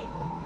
Wait.